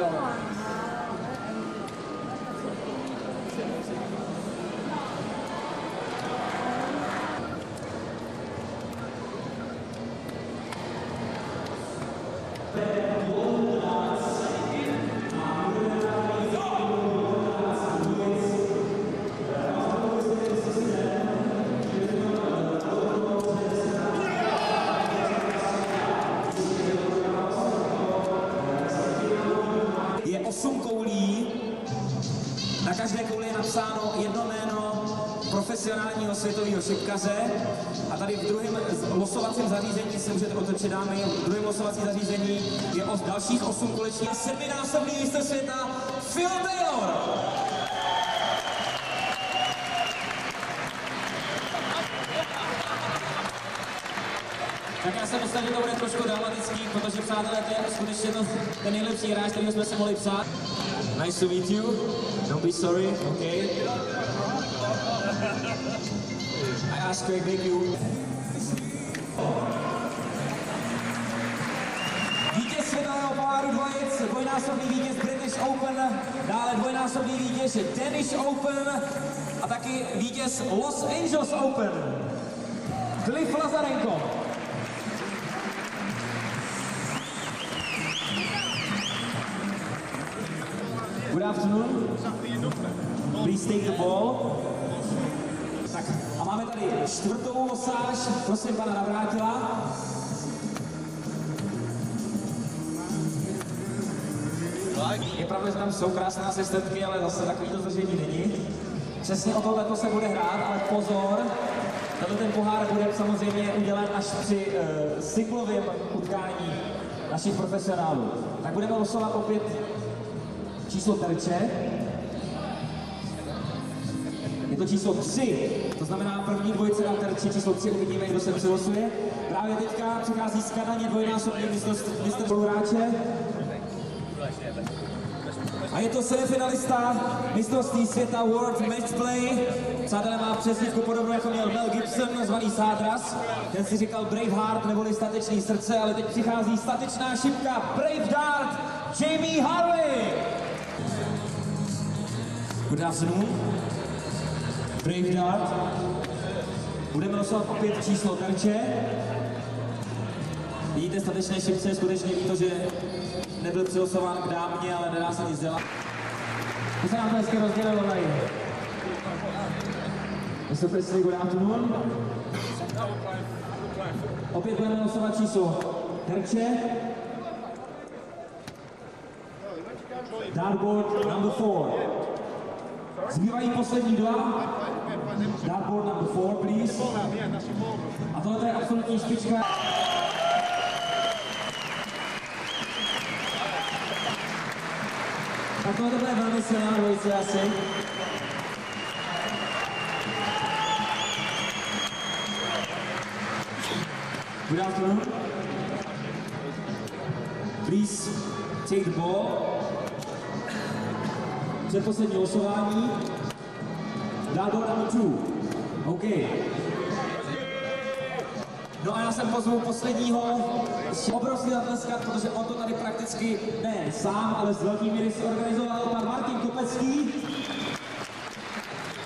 어. Profesionálního světového šipkaře. A tady v druhém losovacím zařízení se můžete otočit dámy. V druhém losovacím zařízení je o dalších osm kolečních. Sedminásobný mistr světa Phil Taylor. Tak já jsem myslel, že to bude trošku dramatický, protože přátelé, to je skutečně to, ten nejlepší hráč, kterýho jsme se mohli psát. Nice to meet you. Don't be sorry, okay. I asked Craig Baker. Vítěz světového poháru dvojic, dvojnásobný vítěz British Open, dále dvojnásobný vítěz Danish Open a taky vítěz Los Angeles Open. Cliff Lazarenko. Good afternoon. Please take the ball. Tak a máme tady čtvrtou losáž, prosím pana Navrátila. Je pravda, že tam jsou krásné asistentky, ale zase takový to zdržení není. Přesně o tohle se bude hrát, ale pozor, Tato ten pohár bude samozřejmě udělat až při uh, cyklovém utkání našich profesionálů. Tak budeme losovat opět číslo terče. Je to číslo 3, to znamená první dvojice na terči, číslo 3, uvidíme, kdo se přilosuje. Právě teďka přichází z Kadaně dvojnásobný mistr spoluhráče. A je to semifinalista mistrovství světa World Matchplay. Přátelé má přesnivku podobnou, jako měl Mel Gibson, zvaný Sádras. Ten si říkal Braveheart neboli statečný srdce, ale teď přichází statečná šipka Brave Dart Jamie Harvey. Good afternoon. Brave Dart. Budeme losovat opět číslo terče. Vidíte, statečné šipce, skutečně ví to, že nebyl přilosován k dámě, ale nedá se nic dělat. To se nám to hezky rozdělilo tady. Mr. Presley, good afternoon. Opět budeme losovat číslo terče. Dartboard number four. Zbývají poslední dva. Dartboard number four, please. A tohle je absolutní špička. Tak tohle to bude velmi silná dvojice asi. Good afternoon. Please take the ball. Předposlední losování. Dartboard number two. OK. No a já jsem pozvu posledního obrovský zatleskat, protože on to tady prakticky ne sám, ale s velkým míry si organizoval pan Martin Kopecký.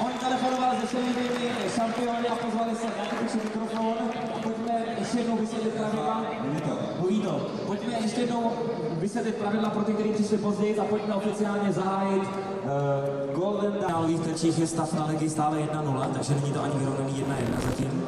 On telefonoval všemi těmi šampiony a pozvali se na takový mikrofon. Pojďme ještě jednou vysvětlit pravidla. Mluví to. Pojďme ještě jednou vysvětlit pravidla pro ty, kteří přišli později a pojďme oficiálně zahájit uh, Golden Dawn. V trčích je stav na legy stále 1-0, takže není to ani vyrovnaný 1-1 zatím.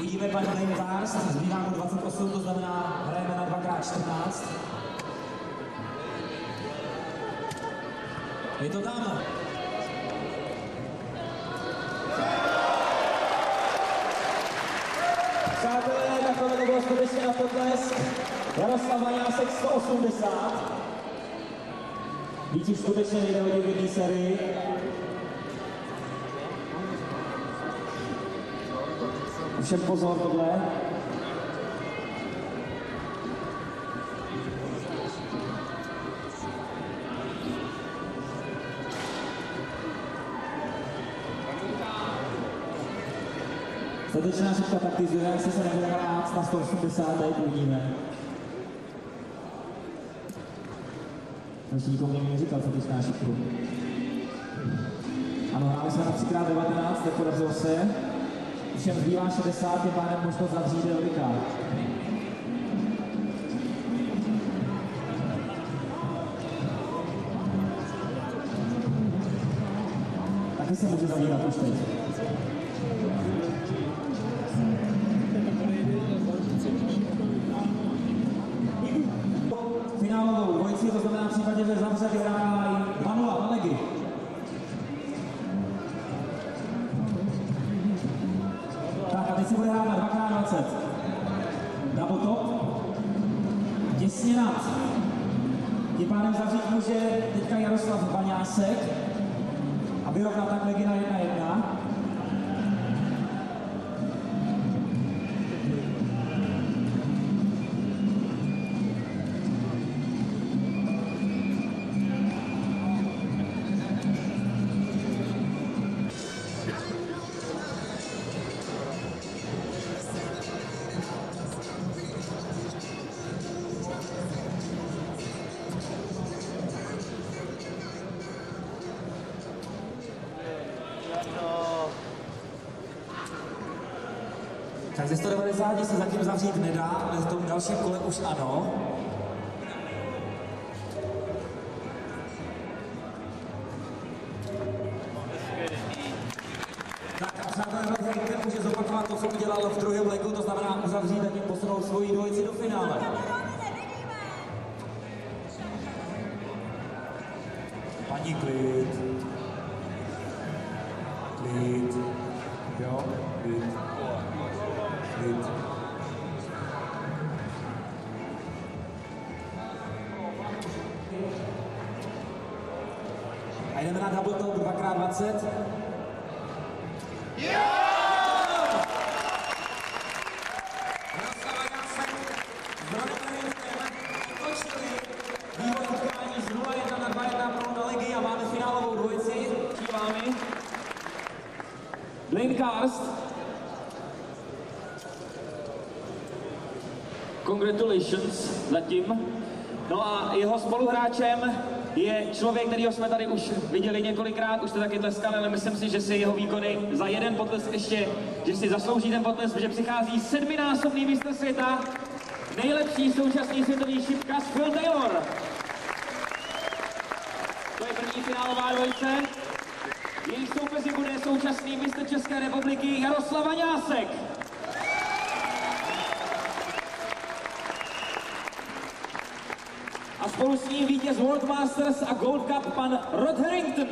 Uvidíme paní Lane Zars, zbývá mu 28, to znamená hrajeme na 2x14. Je to tam. Přátelé, takhle to bylo skutečně na potlesk. Jaroslav Vajásek 180. Vítí skutečně nejde o v jedné sérii. Všem pozor tohle. Statečná šipka taktizuje, jestli se nebude hrát na 180, tady uvidíme. Ještě nikomu nikdy neříkal, statečná šipku. Ano, hráli jsme na 3x19, nepodařilo se. Všem zbývá 60, je pádem možnost zavřít Elvika. Taky se může zavírat už teď. Těsně nad. Tím pádem zavřít může teďka Jaroslav Baňásek a vyrovnat tak legy na 1-1. Tak ze 190 se zatím zavřít nedá, ale v tom dalším kole už ano. Tak a přátelé, Rodhejker může zopakovat to, co udělal v druhém legu, to znamená uzavřít a tím posunout svoji dvojici do finále. Paní klid. Klid. Jo, klid. A jdeme na top 2x20. Jaroslav Jásek s Rodomericem otočili vývoj utkání z 0-1 na 2-1 pro na ligy a máme finálovou dvojici. Díváme. Blaine Karst. Congratulations zatím. No a jeho spoluhráčem je člověk, kterýho jsme tady už viděli několikrát, už jste taky tleskali, ale myslím si, že si jeho výkony za jeden potlesk ještě, že si zaslouží ten potlesk, že přichází sedminásobný mistr světa, nejlepší současný světový šipkař Phil Taylor. To je první finálová dvojice. Jejich soupeři bude současný mistr České republiky Jaroslav Vaňásek. Spolu s ním vítěz World Masters a Gold Cup pan Rod Harrington.